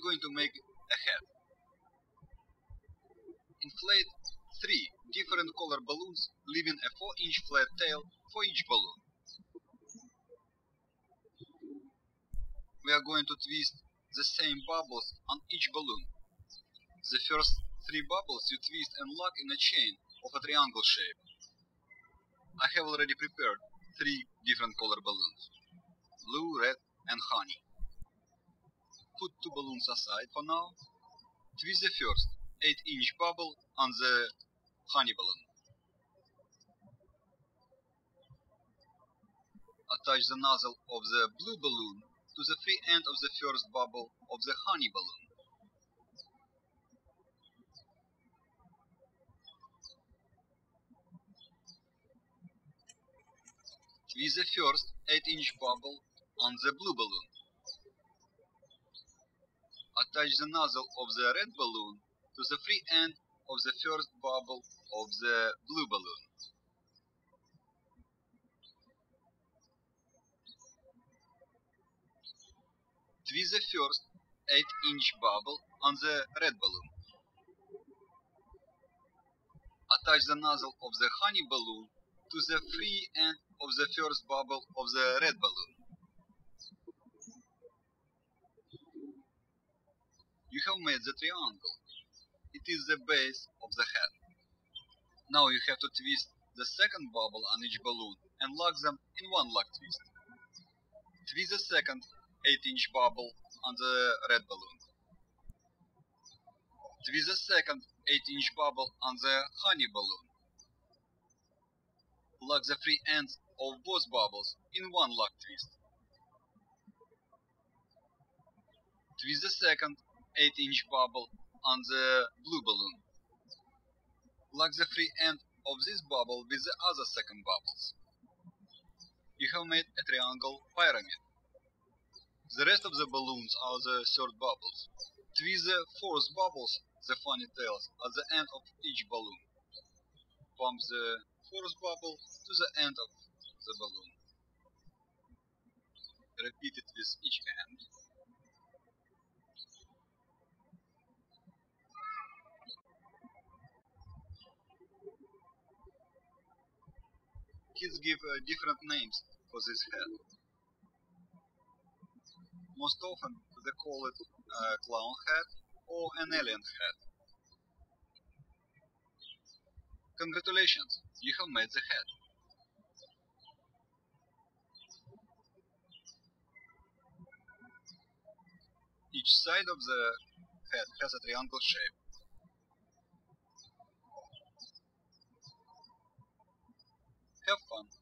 are going to make a head. Inflate three different color balloons, leaving a 4 inch flat tail for each balloon. We are going to twist the same bubbles on each balloon. The first three bubbles you twist and lock in a chain of a triangle shape. I have already prepared three different color balloons. Blue, red and honey. Put two balloons aside for now. Twist the first 8 inch bubble on the honey balloon. Attach the nozzle of the blue balloon to the free end of the first bubble of the honey balloon. Twist the first 8 inch bubble on the blue balloon. Attach the nozzle of the red balloon to the free end of the first bubble of the blue balloon. Twist the first 8 inch bubble on the red balloon. Attach the nozzle of the honey balloon to the free end of the first bubble of the red balloon. You have made the triangle. It is the base of the head. Now you have to twist the second bubble on each balloon and lock them in one lock twist. Twist the second 8-inch bubble on the red balloon. Twist the second 8-inch bubble on the honey balloon. Lock the free ends of both bubbles in one lock twist. Twist the second 8-inch bubble on the blue balloon. Lock the free end of this bubble with the other second bubbles. You have made a triangle pyramid. The rest of the balloons are the third bubbles. Twist the fourth bubbles, the funny tails, at the end of each balloon. Pump the fourth bubble to the end of the balloon. Repeat it with each end. Kids give uh, different names for this head. Most often they call it a clown head or an alien head. Congratulations, you have made the head. Each side of the head has a triangle shape. Have fun. Um,